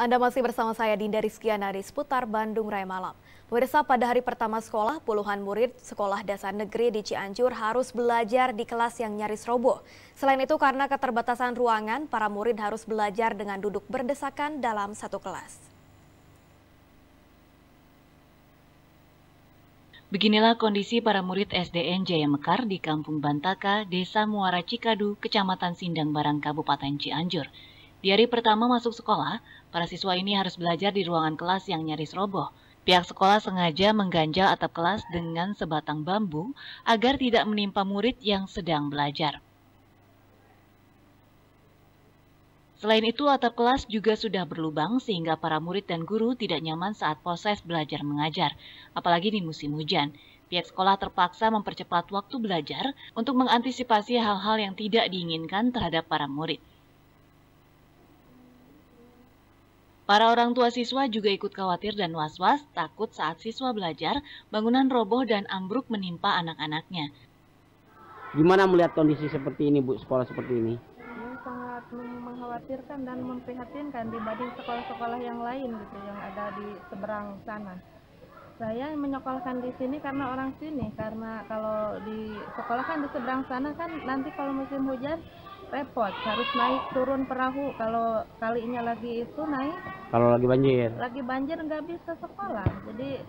Anda masih bersama saya Dinda Rizkiana di seputar Bandung Raya Malam. Pemirsa pada hari pertama sekolah, puluhan murid sekolah dasar negeri di Cianjur harus belajar di kelas yang nyaris roboh. Selain itu karena keterbatasan ruangan, para murid harus belajar dengan duduk berdesakan dalam satu kelas. Beginilah kondisi para murid SDN Jaya Mekar di Kampung Bantaka, Desa Muara Cikadu, Kecamatan Sindang Barang, Kabupaten Cianjur. Di hari pertama masuk sekolah, para siswa ini harus belajar di ruangan kelas yang nyaris roboh. Pihak sekolah sengaja mengganjal atap kelas dengan sebatang bambu agar tidak menimpa murid yang sedang belajar. Selain itu, atap kelas juga sudah berlubang sehingga para murid dan guru tidak nyaman saat proses belajar mengajar, apalagi di musim hujan. Pihak sekolah terpaksa mempercepat waktu belajar untuk mengantisipasi hal-hal yang tidak diinginkan terhadap para murid. Para orang tua siswa juga ikut khawatir dan was-was takut saat siswa belajar, bangunan roboh dan ambruk menimpa anak-anaknya. Gimana melihat kondisi seperti ini, Bu, sekolah seperti ini? Ya, sangat mengkhawatirkan dan memprihatinkan dibanding sekolah-sekolah yang lain gitu yang ada di seberang sana. Saya menyekolahkan di sini karena orang sini, karena kalau di sekolah kan di seberang sana kan nanti kalau musim hujan repot harus naik turun perahu kalau kalinya lagi itu naik kalau lagi banjir lagi banjir nggak bisa sekolah jadi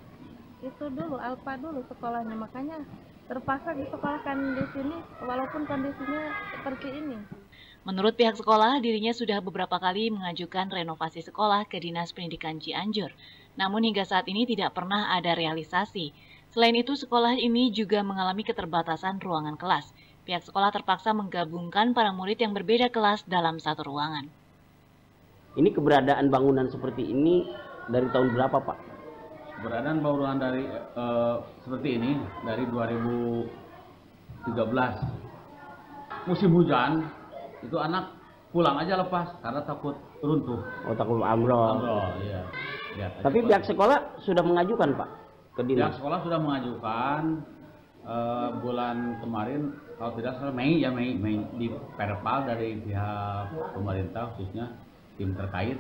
itu dulu alpa dulu sekolahnya makanya terpaksa disekolahkan di sini walaupun kondisinya seperti ini Menurut pihak sekolah, dirinya sudah beberapa kali mengajukan renovasi sekolah ke Dinas Pendidikan Cianjur. Namun hingga saat ini tidak pernah ada realisasi. Selain itu, sekolah ini juga mengalami keterbatasan ruangan kelas. Pihak sekolah terpaksa menggabungkan para murid yang berbeda kelas dalam satu ruangan. Ini keberadaan bangunan seperti ini dari tahun berapa, Pak? Keberadaan bangunan dari uh, seperti ini dari 2013. Musim hujan itu anak pulang aja lepas karena takut runtuh. Oh, takut ambrol. Ambrol, iya. Ya, Tapi pihak sekolah sudah mengajukan, Pak, ke dinas. Pihak sekolah sudah mengajukan uh, bulan kemarin kalau tidak salah Mei ya Mei, Mei di Perpal dari pihak pemerintah khususnya tim terkait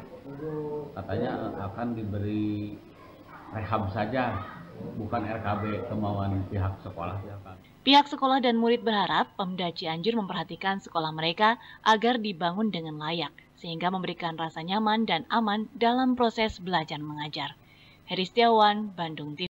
katanya akan diberi rehab saja bukan RKB kemauan pihak sekolah. Pihak sekolah dan murid berharap Pemda Cianjur memperhatikan sekolah mereka agar dibangun dengan layak sehingga memberikan rasa nyaman dan aman dalam proses belajar mengajar. Heri Setiawan, Bandung TV.